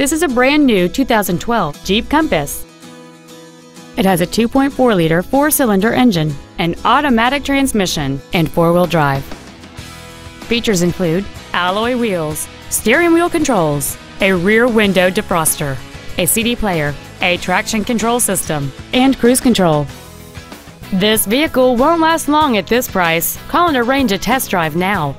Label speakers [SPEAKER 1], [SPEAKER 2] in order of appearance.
[SPEAKER 1] This is a brand new 2012 Jeep Compass. It has a 2.4 liter four cylinder engine, an automatic transmission, and four wheel drive. Features include alloy wheels, steering wheel controls, a rear window defroster, a CD player, a traction control system, and cruise control. This vehicle won't last long at this price. Call and arrange a test drive now.